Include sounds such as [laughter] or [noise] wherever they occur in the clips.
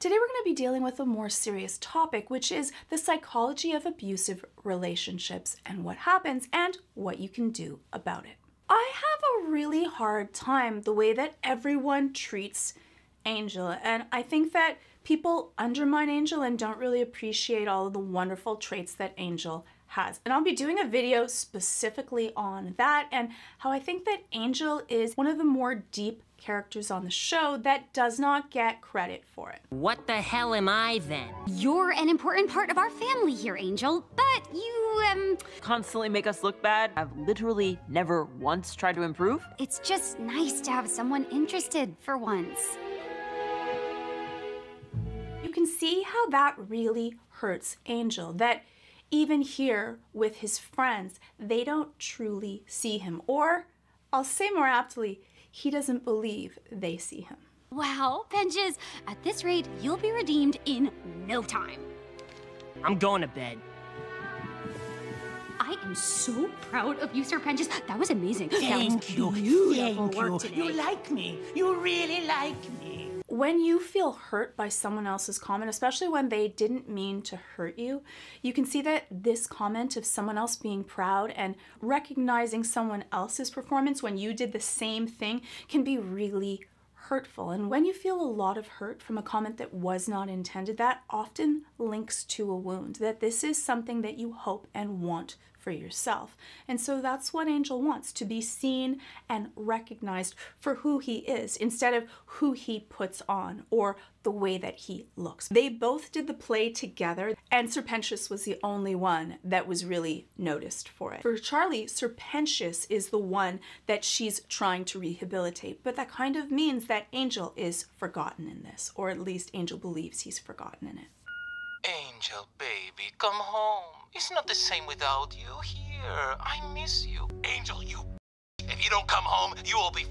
Today we're going to be dealing with a more serious topic, which is the psychology of abusive relationships and what happens and what you can do about it. I have a really hard time the way that everyone treats Angel, and I think that people undermine Angel and don't really appreciate all of the wonderful traits that Angel has. And I'll be doing a video specifically on that and how I think that Angel is one of the more deep characters on the show that does not get credit for it. What the hell am I then? You're an important part of our family here, Angel, but you, um... Constantly make us look bad. I've literally never once tried to improve. It's just nice to have someone interested for once. You can see how that really hurts Angel, that even here with his friends, they don't truly see him. Or, I'll say more aptly, he doesn't believe they see him. Wow, Pentious, at this rate, you'll be redeemed in no time. I'm going to bed. I am so proud of you, Sir Pentious. That was amazing. Thank that you. beautiful Thank work you. today. You like me. You really like me. When you feel hurt by someone else's comment, especially when they didn't mean to hurt you, you can see that this comment of someone else being proud and recognizing someone else's performance when you did the same thing can be really hurtful. And when you feel a lot of hurt from a comment that was not intended, that often links to a wound, that this is something that you hope and want for yourself. And so that's what Angel wants to be seen and recognized for who he is instead of who he puts on or the way that he looks. They both did the play together, and Sir Pentious was the only one that was really noticed for it. For Charlie, Sir Pentious is the one that she's trying to rehabilitate, but that kind of means that Angel is forgotten in this, or at least Angel believes he's forgotten in it. Angel, baby, come home. It's not the same without you here. I miss you. Angel, you. If you don't come home, you will be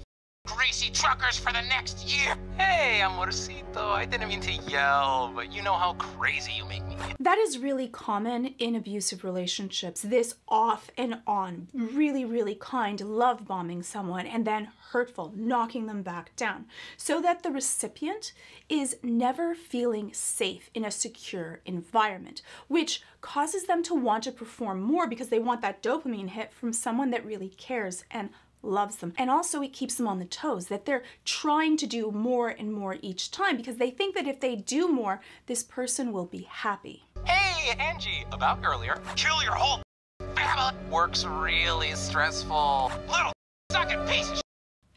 greasy truckers for the next year. Hey, amorcito. I didn't mean to yell, but you know how crazy you make me. That is really common in abusive relationships. This off and on, really, really kind, love bombing someone and then hurtful, knocking them back down, so that the recipient is never feeling safe in a secure environment, which causes them to want to perform more because they want that dopamine hit from someone that really cares and loves them. And also it keeps them on the toes that they're trying to do more and more each time because they think that if they do more, this person will be happy. Hey, Angie, about earlier. Kill your whole family. Work's really stressful. Little sucking piece of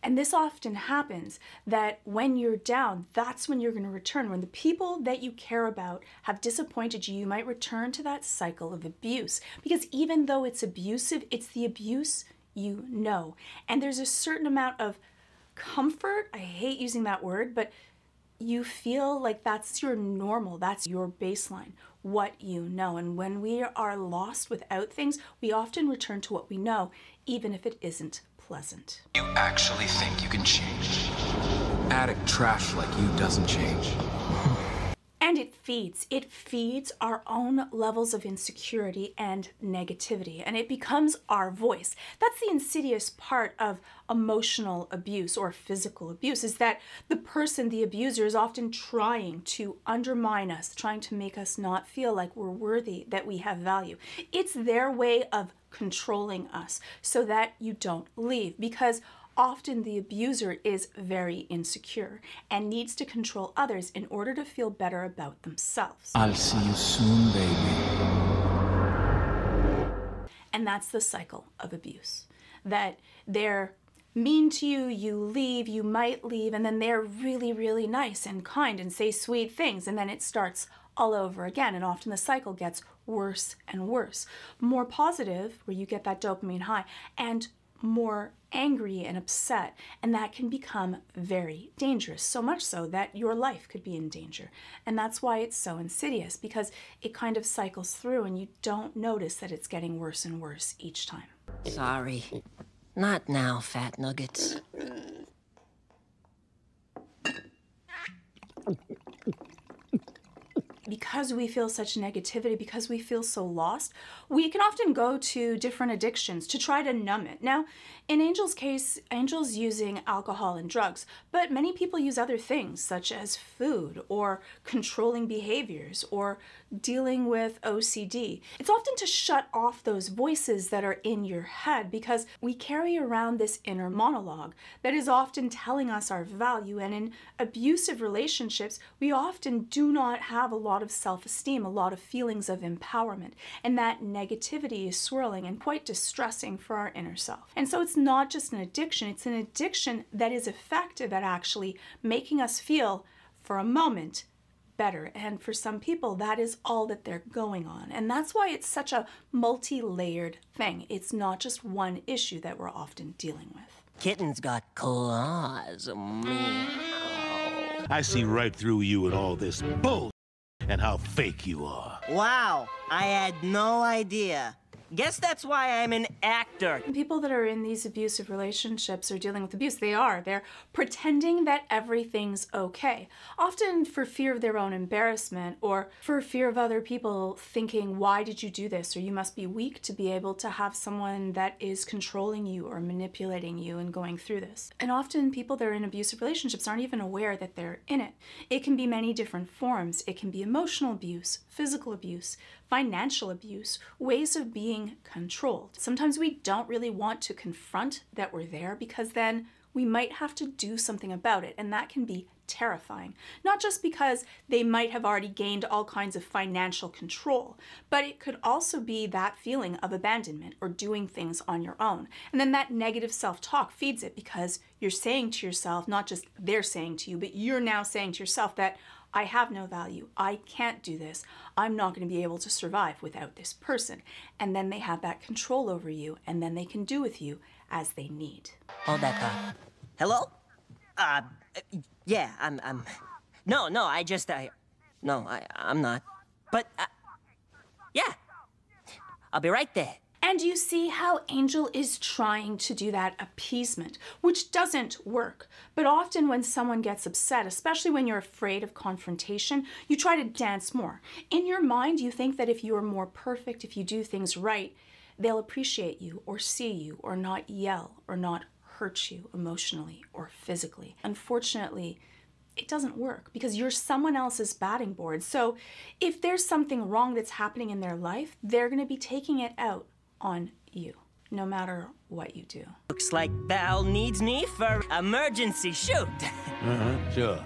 And this often happens that when you're down, that's when you're going to return. When the people that you care about have disappointed you, you might return to that cycle of abuse. Because even though it's abusive, it's the abuse you know. And there's a certain amount of comfort. I hate using that word, but you feel like that's your normal, that's your baseline, what you know. And when we are lost without things, we often return to what we know, even if it isn't pleasant. You actually think you can change? Addict trash like you doesn't change. And it feeds. It feeds our own levels of insecurity and negativity, and it becomes our voice. That's the insidious part of emotional abuse or physical abuse is that the person, the abuser, is often trying to undermine us, trying to make us not feel like we're worthy, that we have value. It's their way of controlling us so that you don't leave because Often the abuser is very insecure and needs to control others in order to feel better about themselves. I'll see you soon, baby. And that's the cycle of abuse. That they're mean to you, you leave, you might leave, and then they're really, really nice and kind and say sweet things, and then it starts all over again. And often the cycle gets worse and worse. More positive, where you get that dopamine high, and more angry and upset, and that can become very dangerous. So much so that your life could be in danger. And that's why it's so insidious because it kind of cycles through and you don't notice that it's getting worse and worse each time. Sorry. Not now, fat nuggets. Because we feel such negativity, because we feel so lost, we can often go to different addictions to try to numb it. Now, in Angel's case, Angel's using alcohol and drugs, but many people use other things such as food or controlling behaviors or dealing with OCD. It's often to shut off those voices that are in your head because we carry around this inner monologue that is often telling us our value. And in abusive relationships, we often do not have a lot of self esteem, a lot of feelings of empowerment. And that negativity is swirling and quite distressing for our inner self. And so it's not just an addiction, it's an addiction that is effective at actually making us feel for a moment better. And for some people, that is all that they're going on. And that's why it's such a multi layered thing. It's not just one issue that we're often dealing with. Kitten's got claws. Meow. I see right through you and all this bull and how fake you are. Wow, I had no idea. Guess that's why I'm an actor. People that are in these abusive relationships or dealing with abuse, they are. They're pretending that everything's okay, often for fear of their own embarrassment or for fear of other people thinking, why did you do this? Or you must be weak to be able to have someone that is controlling you or manipulating you and going through this. And often people that are in abusive relationships aren't even aware that they're in it. It can be many different forms. It can be emotional abuse, physical abuse, financial abuse, ways of being controlled. Sometimes we don't really want to confront that we're there because then we might have to do something about it, and that can be terrifying. Not just because they might have already gained all kinds of financial control, but it could also be that feeling of abandonment or doing things on your own. And then that negative self talk feeds it because you're saying to yourself, not just they're saying to you, but you're now saying to yourself that I have no value. I can't do this. I'm not going to be able to survive without this person. And then they have that control over you, and then they can do with you as they need. Hold that thought. Hello? Uh, yeah, I'm, I'm. No, no, I just, I. No, I, I'm not. But, uh, yeah. I'll be right there. And you see how Angel is trying to do that appeasement, which doesn't work. But often, when someone gets upset, especially when you're afraid of confrontation, you try to dance more. In your mind, you think that if you are more perfect, if you do things right, they'll appreciate you or see you or not yell or not hurt you emotionally or physically. Unfortunately, it doesn't work because you're someone else's batting board. So if there's something wrong that's happening in their life, they're going to be taking it out on you, no matter what you do. Looks like Val needs me for emergency shoot. [laughs] Uh-huh, sure.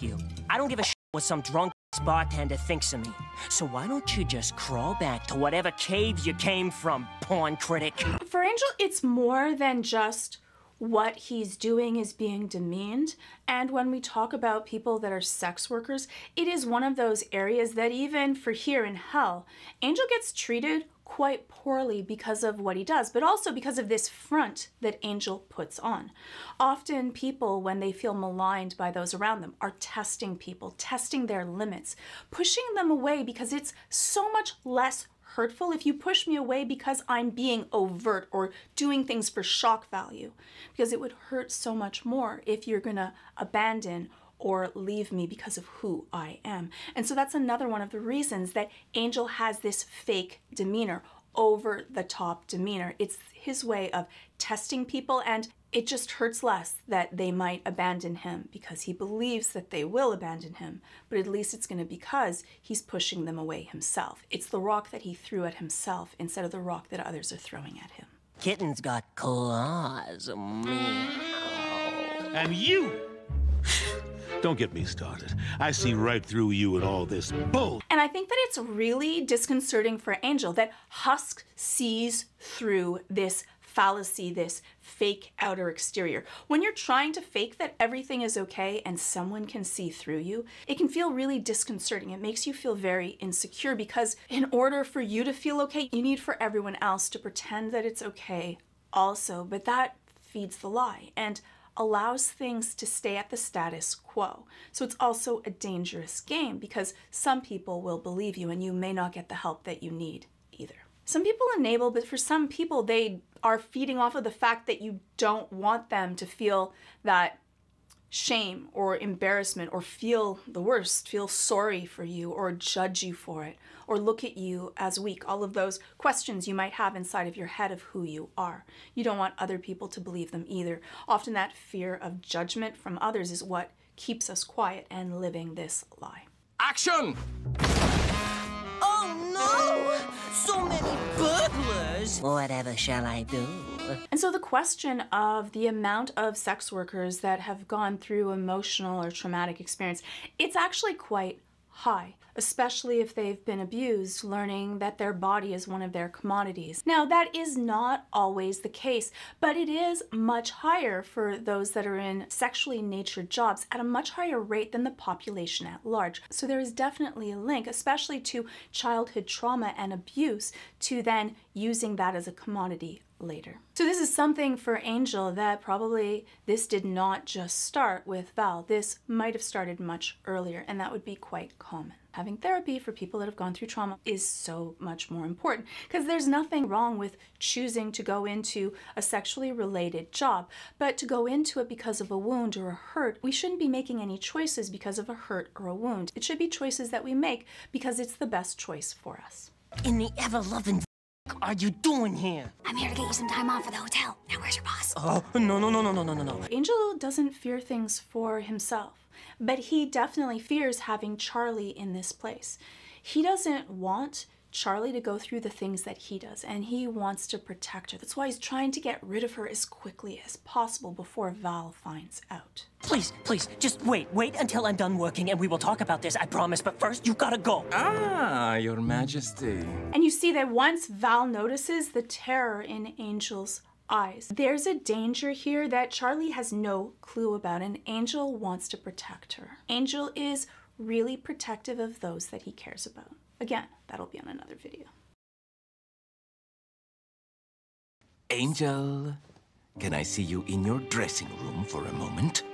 you. I don't give a shit what some drunk bartender thinks of me. So why don't you just crawl back to whatever cave you came from, porn critic? For Angel, it's more than just what he's doing is being demeaned. And when we talk about people that are sex workers, it is one of those areas that even for here in hell, Angel gets treated quite poorly because of what he does, but also because of this front that Angel puts on. Often, people, when they feel maligned by those around them, are testing people, testing their limits, pushing them away because it's so much less hurtful if you push me away because I'm being overt or doing things for shock value. Because it would hurt so much more if you're gonna abandon or leave me because of who I am. And so that's another one of the reasons that Angel has this fake demeanor, over the top demeanor. It's his way of testing people, and it just hurts less that they might abandon him because he believes that they will abandon him, but at least it's going to be because he's pushing them away himself. It's the rock that he threw at himself instead of the rock that others are throwing at him. Kitten's got claws. Meow. And you! Don't get me started. I see right through you and all this bull. And I think that it's really disconcerting for Angel that Husk sees through this fallacy, this fake outer exterior. When you're trying to fake that everything is okay and someone can see through you, it can feel really disconcerting. It makes you feel very insecure because, in order for you to feel okay, you need for everyone else to pretend that it's okay also. But that feeds the lie. And allows things to stay at the status quo. So it's also a dangerous game because some people will believe you and you may not get the help that you need either. Some people enable, but for some people, they are feeding off of the fact that you don't want them to feel that shame or embarrassment or feel the worst, feel sorry for you or judge you for it or look at you as weak. All of those questions you might have inside of your head of who you are. You don't want other people to believe them either. Often that fear of judgment from others is what keeps us quiet and living this lie. Action! Oh no! So many burglars! Whatever shall I do? And so the question of the amount of sex workers that have gone through emotional or traumatic experience, it's actually quite high, especially if they've been abused, learning that their body is one of their commodities. Now, that is not always the case, but it is much higher for those that are in sexually natured jobs at a much higher rate than the population at large. So there is definitely a link, especially to childhood trauma and abuse, to then using that as a commodity later. So this is something for Angel that probably this did not just start with Val. This might have started much earlier and that would be quite common. Having therapy for people that have gone through trauma is so much more important because there's nothing wrong with choosing to go into a sexually related job, but to go into it because of a wound or a hurt, we shouldn't be making any choices because of a hurt or a wound. It should be choices that we make because it's the best choice for us. In the ever-loving are you doing here? I'm here to get you some time off for the hotel. Now, where's your boss? Oh, no, no, no, no, no, no, no, no. Angel doesn't fear things for himself, but he definitely fears having Charlie in this place. He doesn't want Charlie to go through the things that he does, and he wants to protect her. That's why he's trying to get rid of her as quickly as possible before Val finds out. Please, please, just wait. Wait until I'm done working and we will talk about this, I promise. But first, you gotta go. Ah, Your Majesty. And you see that once Val notices the terror in Angel's eyes, there's a danger here that Charlie has no clue about, and Angel wants to protect her. Angel is really protective of those that he cares about. Again, that'll be on another video. Angel, can I see you in your dressing room for a moment?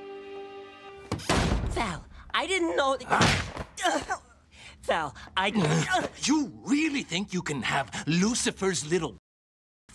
Val, I didn't know that. Ah. Val, I. You really think you can have Lucifer's little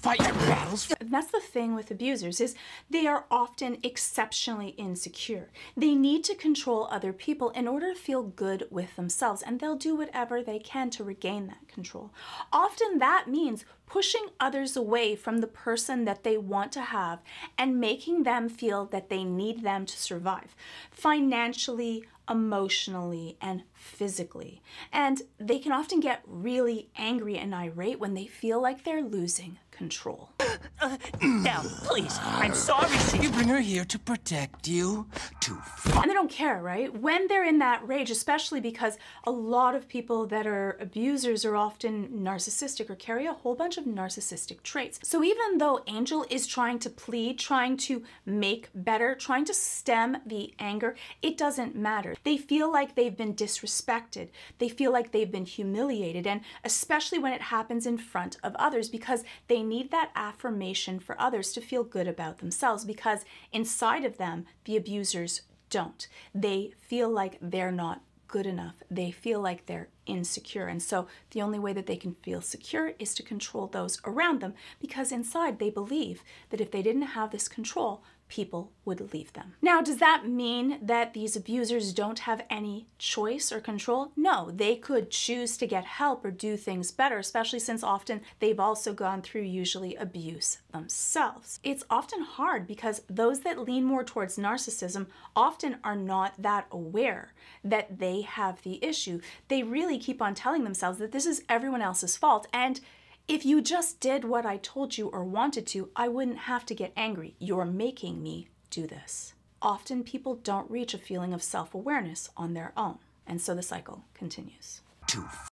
fight battles? And that's the thing with abusers is they are often exceptionally insecure. They need to control other people in order to feel good with themselves and they'll do whatever they can to regain that control. Often that means pushing others away from the person that they want to have and making them feel that they need them to survive financially, emotionally, and physically. And they can often get really angry and irate when they feel like they're losing control. [coughs] Uh, Val, please, I'm sorry. You bring her here to protect you, to And they don't care, right? When they're in that rage, especially because a lot of people that are abusers are often narcissistic or carry a whole bunch of narcissistic traits. So even though Angel is trying to plead, trying to make better, trying to stem the anger, it doesn't matter. They feel like they've been disrespected. They feel like they've been humiliated, and especially when it happens in front of others because they need that affirmation for others to feel good about themselves because inside of them, the abusers don't. They feel like they're not good enough. They feel like they're insecure. And so the only way that they can feel secure is to control those around them because inside they believe that if they didn't have this control, people would leave them. Now, does that mean that these abusers don't have any choice or control? No, they could choose to get help or do things better, especially since often they've also gone through usually abuse themselves. It's often hard because those that lean more towards narcissism often are not that aware that they have the issue. They really keep on telling themselves that this is everyone else's fault and if you just did what I told you or wanted to, I wouldn't have to get angry. You're making me do this. Often people don't reach a feeling of self awareness on their own, and so the cycle continues. To f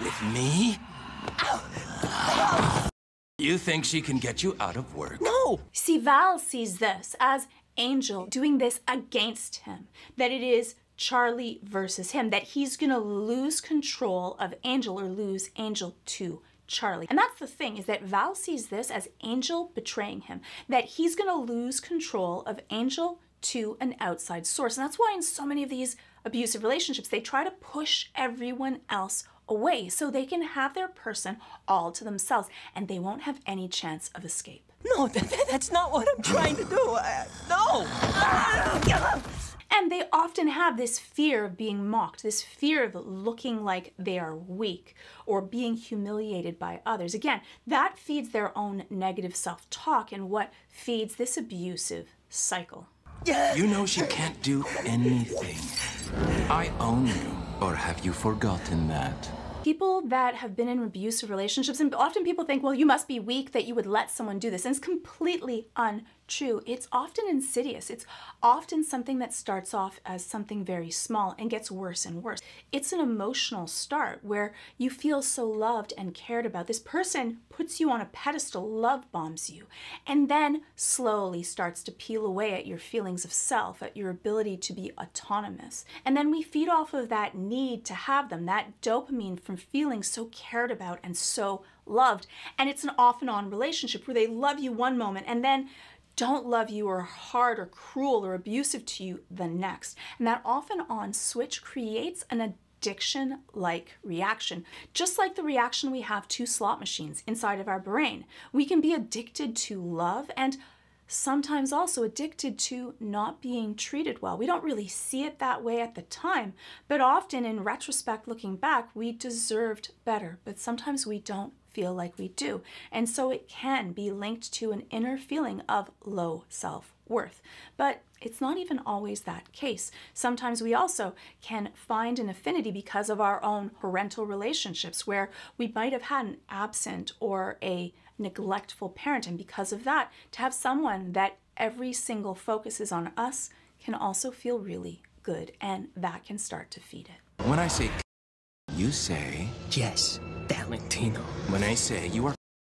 with me? You think she can get you out of work? No! See, Val sees this as Angel doing this against him, that it is Charlie versus him, that he's gonna lose control of Angel or lose Angel to Charlie. And that's the thing is that Val sees this as Angel betraying him, that he's going to lose control of Angel to an outside source. And that's why in so many of these abusive relationships, they try to push everyone else away so they can have their person all to themselves and they won't have any chance of escape. No, [laughs] that, that's not what I'm trying to do. Uh, no! And they often have this fear of being mocked, this fear of looking like they are weak or being humiliated by others. Again, that feeds their own negative self talk and what feeds this abusive cycle. You know she can't do anything. I own you. Or have you forgotten that? People that have been in abusive relationships, and often people think, well, you must be weak that you would let someone do this. And it's completely untrue. True, it's often insidious. It's often something that starts off as something very small and gets worse and worse. It's an emotional start where you feel so loved and cared about. This person puts you on a pedestal, love bombs you, and then slowly starts to peel away at your feelings of self, at your ability to be autonomous. And then we feed off of that need to have them, that dopamine from feeling so cared about and so loved. And it's an off and on relationship where they love you one moment and then don't love you or hard or cruel or abusive to you the next. And that off and on switch creates an addiction like reaction, just like the reaction we have to slot machines inside of our brain. We can be addicted to love and sometimes also addicted to not being treated well. We don't really see it that way at the time, but often in retrospect, looking back, we deserved better, but sometimes we don't feel like we do. And so it can be linked to an inner feeling of low self worth. But it's not even always that case. Sometimes we also can find an affinity because of our own parental relationships where we might have had an absent or a neglectful parent. And because of that, to have someone that every single focus is on us can also feel really good. And that can start to feed it. When I say you say Yes, Valentino. when I say you are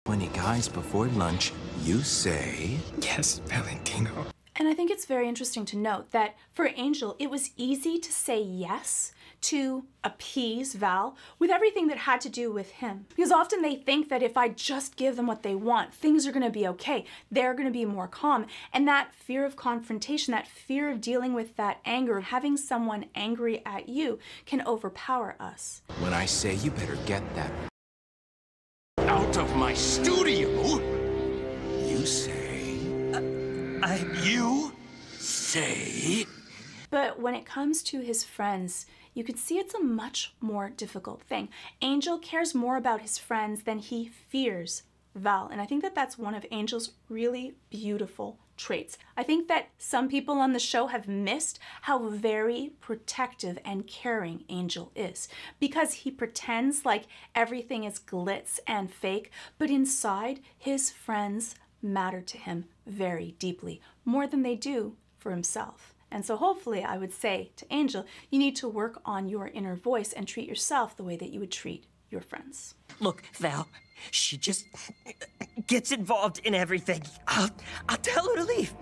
20 guys before lunch, you say Yes, Valentino. And I think it's very interesting to note that for Angel, it was easy to say yes to appease Val with everything that had to do with him. Because often they think that if I just give them what they want, things are going to be okay. They're going to be more calm. And that fear of confrontation, that fear of dealing with that anger, having someone angry at you, can overpower us. when I say you better get that out of my studio, you say uh, I. you say But when it comes to his friends, you can see it's a much more difficult thing. Angel cares more about his friends than he fears Val. And I think that that's one of Angel's really beautiful traits. I think that some people on the show have missed how very protective and caring Angel is because he pretends like everything is glitz and fake, but inside, his friends matter to him very deeply, more than they do for himself. And so, hopefully, I would say to Angel, you need to work on your inner voice and treat yourself the way that you would treat your friends. Look, Val, she just gets involved in everything. I'll, I'll tell her to leave.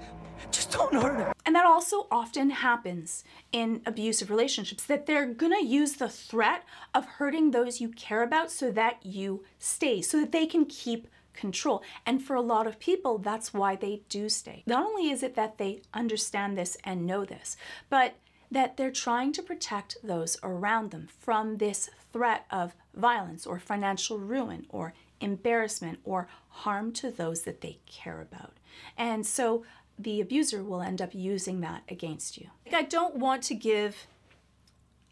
Just don't hurt her. And that also often happens in abusive relationships that they're gonna use the threat of hurting those you care about so that you stay, so that they can keep control. And for a lot of people, that's why they do stay. Not only is it that they understand this and know this, but that they're trying to protect those around them from this threat of violence or financial ruin or embarrassment or harm to those that they care about. And so the abuser will end up using that against you. I don't want to give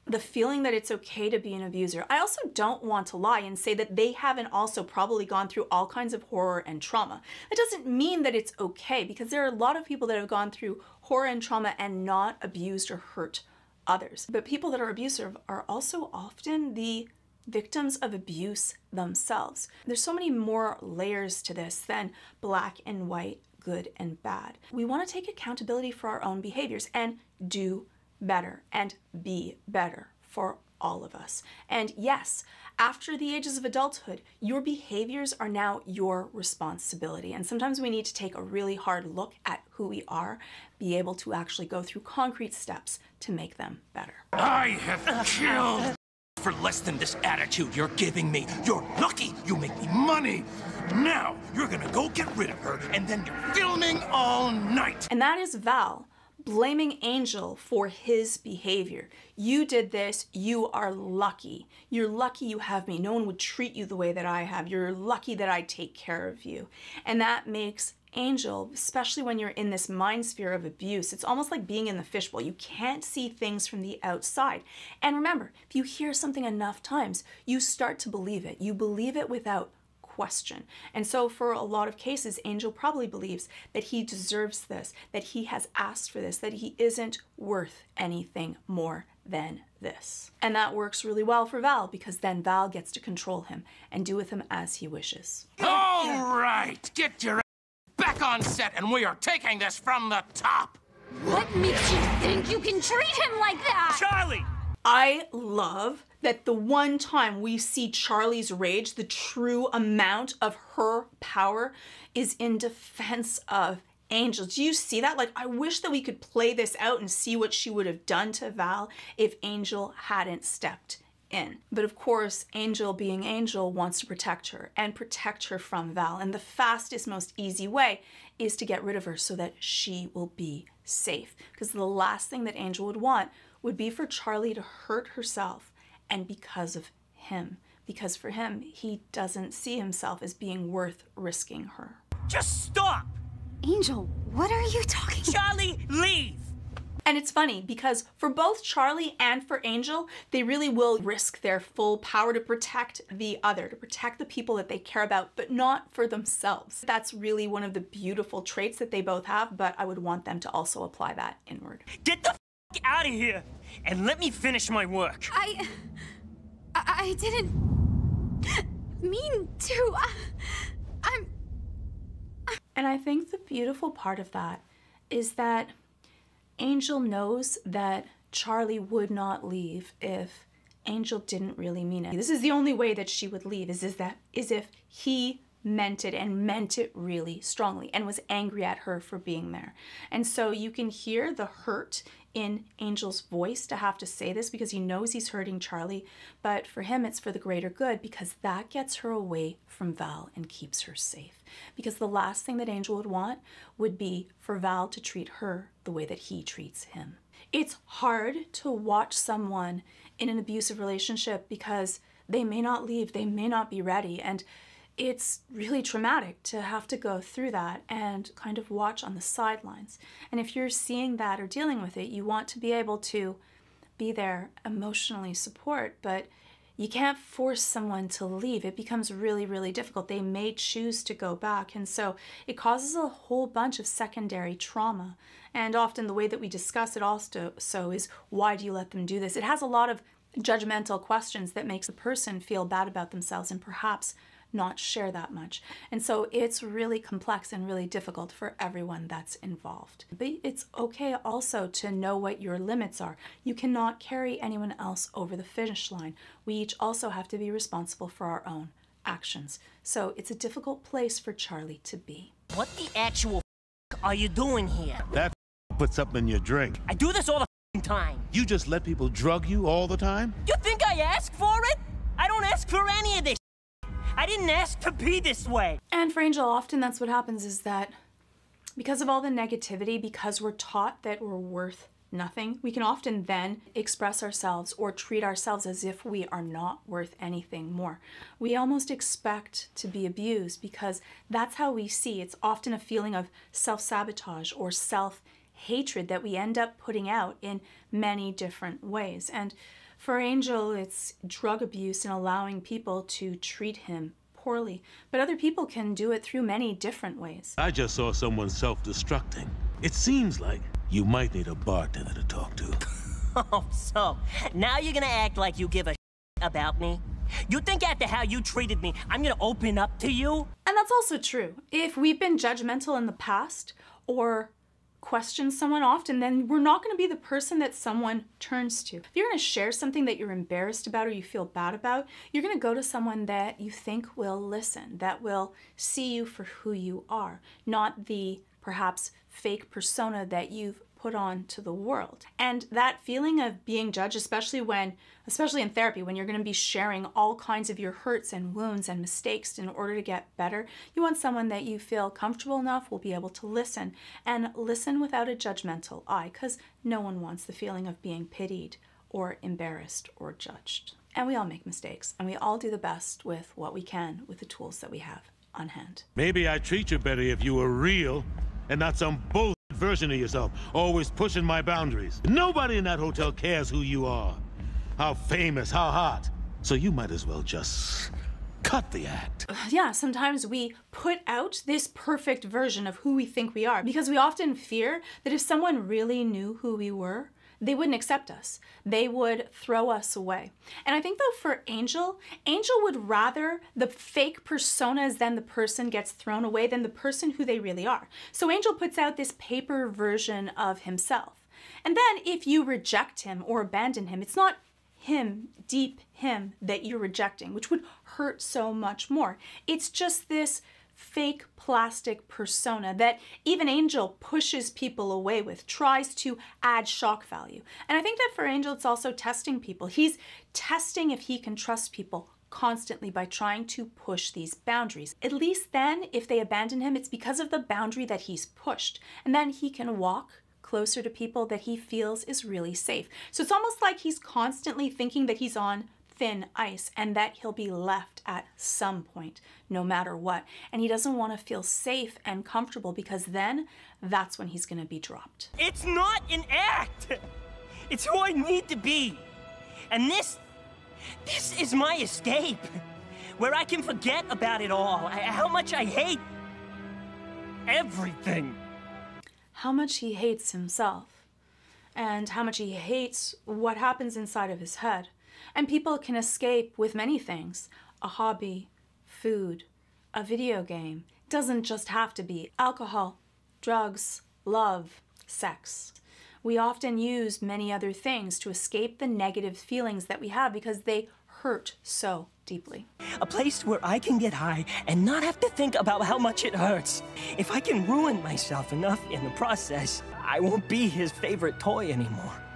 the feeling that it's okay to be an abuser. I also don't want to lie and say that they haven't also probably gone through all kinds of horror and trauma. That doesn't mean that it's okay because there are a lot of people that have gone through horror and trauma and not abused or hurt others. But people that are abusive are also often the victims of abuse themselves. There's so many more layers to this than black and white, good and bad. We want to take accountability for our own behaviors and do better and be better for all of us. And yes, after the ages of adulthood, your behaviors are now your responsibility. And sometimes we need to take a really hard look at who we are, be able to actually go through concrete steps to make them better. I have killed for less than this attitude you're giving me. You're lucky you make me money. Now you're gonna go get rid of her, and then you're filming all night. And that is Val blaming Angel for his behavior. You did this, you are lucky. You're lucky you have me. No one would treat you the way that I have. You're lucky that I take care of you. And that makes Angel, especially when you're in this mind sphere of abuse, it's almost like being in the fishbowl. You can't see things from the outside. And remember, if you hear something enough times, you start to believe it. You believe it without question. And so, for a lot of cases, Angel probably believes that he deserves this, that he has asked for this, that he isn't worth anything more than this. And that works really well for Val because then Val gets to control him and do with him as he wishes. All right, get your back on set, and we are taking this from the top. What makes you think you can treat him like that? Charlie! I love that the one time we see Charlie's rage, the true amount of her power, is in defense of Angel. Do you see that? Like, I wish that we could play this out and see what she would have done to Val if Angel hadn't stepped in. But of course, Angel, being Angel, wants to protect her and protect her from Val. And the fastest, most easy way is to get rid of her so that she will be safe. Because the last thing that Angel would want would be for Charlie to hurt herself and because of him. Because for him, he doesn't see himself as being worth risking her. Just stop! Angel, what are you talking Charlie, leave! And it's funny because for both Charlie and for Angel, they really will risk their full power to protect the other, to protect the people that they care about, but not for themselves. That's really one of the beautiful traits that they both have, but I would want them to also apply that inward. Get the f out of here and let me finish my work. I. I, I didn't mean to. I, I'm. And I think the beautiful part of that is that Angel knows that Charlie would not leave if Angel didn't really mean it. This is the only way that she would leave is, is that is if he meant it and meant it really strongly and was angry at her for being there. And so you can hear the hurt in Angel's voice to have to say this because he knows he's hurting Charlie, but for him it's for the greater good because that gets her away from Val and keeps her safe. Because the last thing that Angel would want would be for Val to treat her the way that he treats him. It's hard to watch someone in an abusive relationship because they may not leave, they may not be ready, and it's really traumatic to have to go through that and kind of watch on the sidelines. And if you're seeing that or dealing with it, you want to be able to be there emotionally support, but you can't force someone to leave. It becomes really, really difficult. They may choose to go back. And so it causes a whole bunch of secondary trauma. And often the way that we discuss it also so is why do you let them do this? It has a lot of judgmental questions that makes the person feel bad about themselves and perhaps not share that much. And so it's really complex and really difficult for everyone that's involved. But it's okay also to know what your limits are. You cannot carry anyone else over the finish line. We each also have to be responsible for our own actions. So it's a difficult place for Charlie to be. What the actual f- are you doing here? That put something in your drink. I do this all the time. You just let people drug you all the time? You think I ask for it? I don't ask for any of this. I didn't ask to be this way. And for Angel, often that's what happens is that because of all the negativity, because we're taught that we're worth nothing, we can often then express ourselves or treat ourselves as if we are not worth anything more. We almost expect to be abused because that's how we see. It's often a feeling of self sabotage or self hatred that we end up putting out in many different ways. And for Angel, it's drug abuse and allowing people to treat him poorly. But other people can do it through many different ways. I just saw someone self destructing. It seems like you might need a bartender to talk to. [laughs] Oh, so now you're gonna act like you give a about me? You think after how you treated me, I'm gonna open up to you? And that's also true. If we've been judgmental in the past or question someone often, then we're not going to be the person that someone turns to. If you're going to share something that you're embarrassed about or you feel bad about, you're going to go to someone that you think will listen, that will see you for who you are, not the perhaps fake persona that you've put on to the world. And that feeling of being judged, especially when, especially in therapy, when you're going to be sharing all kinds of your hurts and wounds and mistakes in order to get better, you want someone that you feel comfortable enough will be able to listen and listen without a judgmental eye, because no one wants the feeling of being pitied or embarrassed or judged. And we all make mistakes, and we all do the best with what we can with the tools that we have. on hand. Maybe I'd treat you better if you were real and not some bull version of yourself, always pushing my boundaries. Nobody in that hotel cares who you are, how famous, how hot. So you might as well just cut the act. [sighs] Yeah, sometimes we put out this perfect version of who we think we are because we often fear that if someone really knew who we were, they wouldn't accept us. They would throw us away. And I think though for Angel, Angel would rather the fake personas than the person gets thrown away than the person who they really are. So Angel puts out this paper version of himself. And then if you reject him or abandon him, it's not him, deep him, that you're rejecting, which would hurt so much more. It's just this fake plastic persona that even Angel pushes people away with, tries to add shock value. And I think that for Angel, it's also testing people. He's testing if he can trust people constantly by trying to push these boundaries. At least then, if they abandon him, it's because of the boundary that he's pushed. And then he can walk closer to people that he feels is really safe. So it's almost like he's constantly thinking that he's on thin ice and that he'll be left at some point, no matter what. And he doesn't want to feel safe and comfortable because then that's when he's going to be dropped. It's not an act! It's who I need to be. And this. This is my escape. Where I can forget about it all. How much I hate. everything. How much he hates himself. And how much he hates what happens inside of his head. And people can escape with many things a hobby, food, a video game. It doesn't just have to be alcohol, drugs, love, sex. We often use many other things to escape the negative feelings that we have because they hurt so deeply. A place where I can get high and not have to think about how much it hurts. If I can ruin myself enough in the process, I won't be his favorite toy anymore.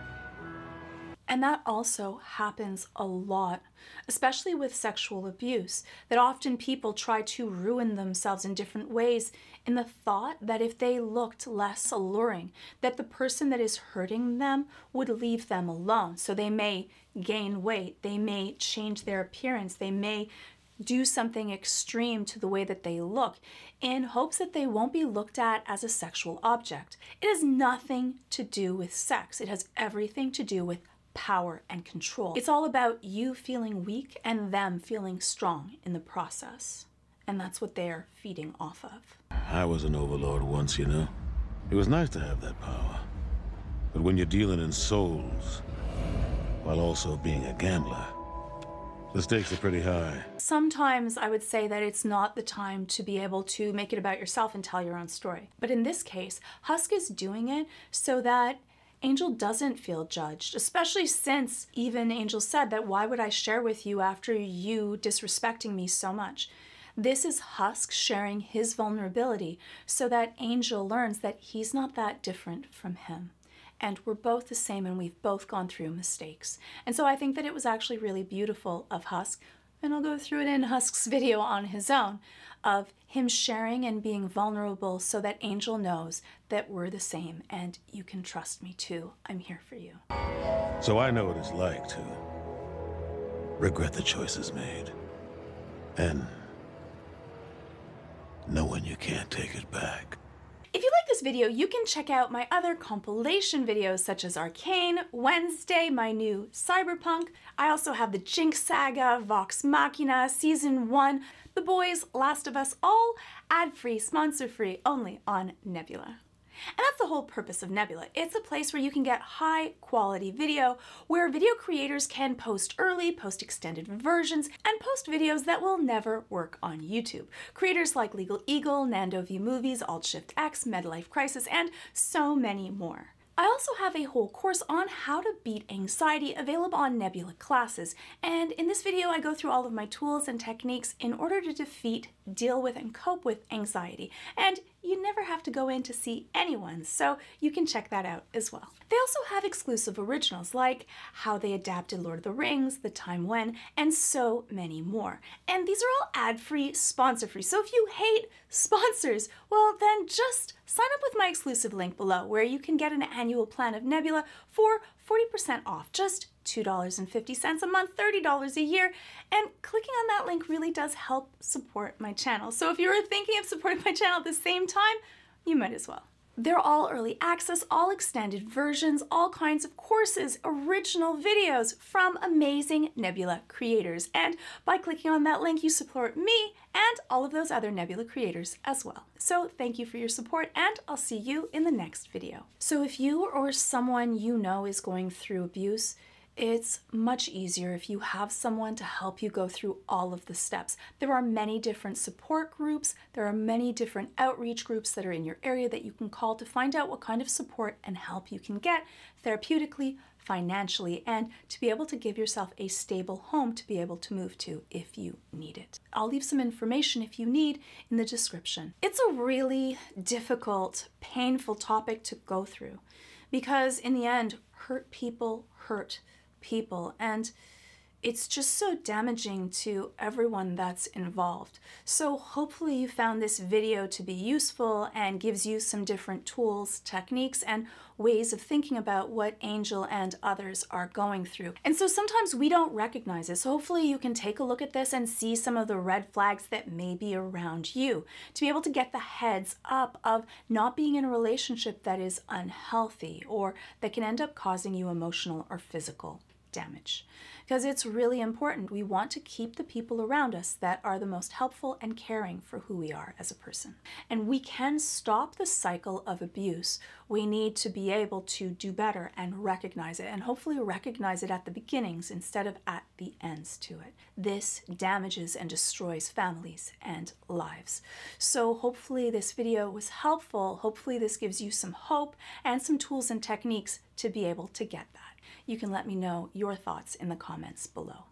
And that also happens a lot, especially with sexual abuse, that often people try to ruin themselves in different ways in the thought that if they looked less alluring, that the person that is hurting them would leave them alone. So they may gain weight, they may change their appearance, they may do something extreme to the way that they look in hopes that they won't be looked at as a sexual object. It has nothing to do with sex. It has everything to do with power and control. It's all about you feeling weak and them feeling strong in the process. And that's what they're feeding off of. I was an overlord once, you know. It was nice to have that power. But when you're dealing in souls, while also being a gambler, the stakes are pretty high. Sometimes I would say that it's not the time to be able to make it about yourself and tell your own story. But in this case, Husk is doing it so that Angel doesn't feel judged, especially since even Angel said that why would I share with you after you disrespecting me so much? This is Husk sharing his vulnerability so that Angel learns that he's not that different from him. And we're both the same and we've both gone through mistakes. And so I think that it was actually really beautiful of Husk, and I'll go through it in Husk's [laughs] video on his own, of him sharing and being vulnerable so that Angel knows that we're the same and you can trust me too. I'm here for you. So I know what it's like to regret the choices made. And knowing you can't take it back. If you like this video, you can check out my other compilation videos such as Arcane, Wednesday, my new Cyberpunk. I also have the Jinx Saga, Vox Machina, Season 1, The Boys, Last of Us, all ad-free, sponsor-free, only on Nebula. And that's the whole purpose of Nebula. It's a place where you can get high quality video, where video creators can post early, post extended versions, and post videos that will never work on YouTube. Creators like Legal Eagle, Nando V Movies, Alt Shift X, Medlife Crisis, and so many more. I also have a whole course on how to beat anxiety available on Nebula classes, and in this video I go through all of my tools and techniques in order to defeat, deal with, and cope with anxiety. And you never have to go in to see anyone, so you can check that out as well. They also have exclusive originals like how they adapted Lord of the Rings, The Time When, and so many more. And these are all ad-free, sponsor-free, so if you hate sponsors, well then just sign up with my exclusive link below where you can get an annual plan of Nebula for 40% off, just $2.50 a month, $30 a year. And clicking on that link really does help support my channel. So if you're thinking of supporting my channel at the same time, you might as well. They're all early access, all extended versions, all kinds of courses, original videos from amazing Nebula creators. And by clicking on that link, you support me and all of those other Nebula creators as well. So thank you for your support and I'll see you in the next video. So if you or someone you know is going through abuse, it's much easier if you have someone to help you go through all of the steps. There are many different support groups, there are many different outreach groups that are in your area that you can call to find out what kind of support and help you can get therapeutically, financially, and to be able to give yourself a stable home to be able to move to if you need it. I'll leave some information if you need in the description. It's a really difficult, painful topic to go through because in the end, hurt people hurt people. And it's just so damaging to everyone that's involved. So hopefully you found this video to be useful and gives you some different tools, techniques, and ways of thinking about what Angel and others are going through. And so sometimes we don't recognize it. So hopefully you can take a look at this and see some of the red flags that may be around you to be able to get the heads up of not being in a relationship that is unhealthy or that can end up causing you emotional or physical damage. Because it's really important. We want to keep the people around us that are the most helpful and caring for who we are as a person. And we can stop the cycle of abuse. We need to be able to do better and recognize it, and hopefully recognize it at the beginnings instead of at the ends to it. This damages and destroys families and lives. So hopefully this video was helpful. Hopefully this gives you some hope and some tools and techniques to be able to get that you can let me know your thoughts in the comments below.